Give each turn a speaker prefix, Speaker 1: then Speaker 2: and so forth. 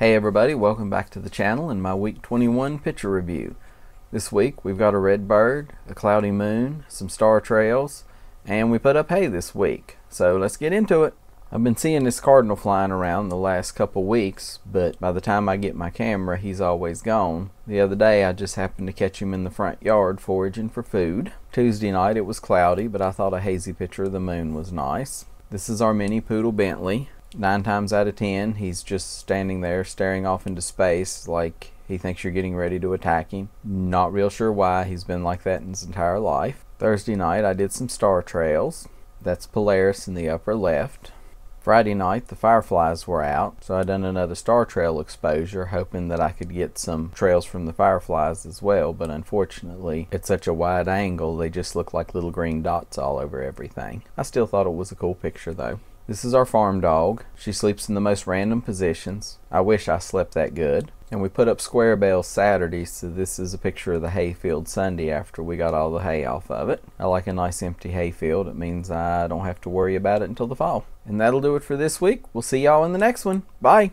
Speaker 1: Hey everybody, welcome back to the channel and my week 21 picture review. This week we've got a red bird, a cloudy moon, some star trails, and we put up hay this week. So let's get into it. I've been seeing this cardinal flying around the last couple weeks, but by the time I get my camera, he's always gone. The other day I just happened to catch him in the front yard foraging for food. Tuesday night it was cloudy, but I thought a hazy picture of the moon was nice. This is our mini poodle Bentley nine times out of ten, he's just standing there staring off into space like he thinks you're getting ready to attack him. Not real sure why. He's been like that in his entire life. Thursday night, I did some star trails. That's Polaris in the upper left. Friday night, the fireflies were out, so I done another star trail exposure, hoping that I could get some trails from the fireflies as well, but unfortunately, at such a wide angle, they just look like little green dots all over everything. I still thought it was a cool picture though. This is our farm dog. She sleeps in the most random positions. I wish I slept that good. And we put up square bales Saturday, so this is a picture of the hayfield Sunday after we got all the hay off of it. I like a nice empty hayfield. It means I don't have to worry about it until the fall. And that'll do it for this week. We'll see y'all in the next one. Bye.